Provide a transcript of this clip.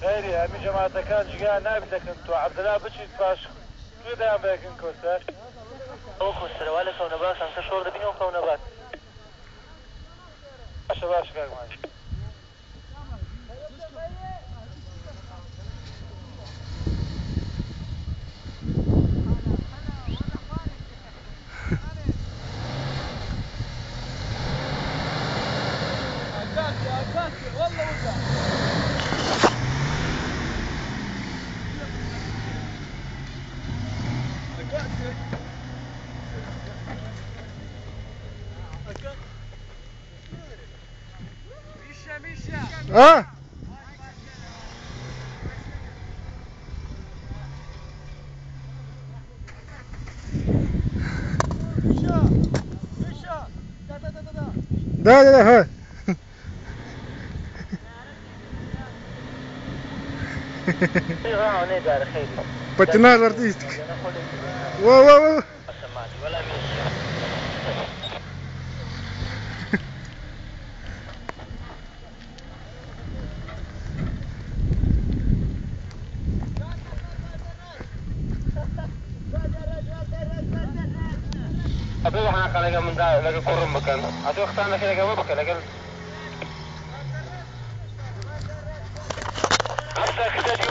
خيري هەمی جەماعەتەکان جگان نابی دەکەن تو عەبدەلا بچیت باش. توێ دایان بەکەن کۆسەر؟ ئەو کۆسەرەوە لە کەونەباکان کە شۆڕ دەبینەوە کەونەبات باشە باش کاکمان А? Да, да, да, да. Потянаж артистик. Воу, воу, воу. ئەبێ حاقە لەگە مندا لەگە کوڕم بکەن ئەتۆ خستان لەکە لەگەمە بکە لەگەل هەستا کتە دیواری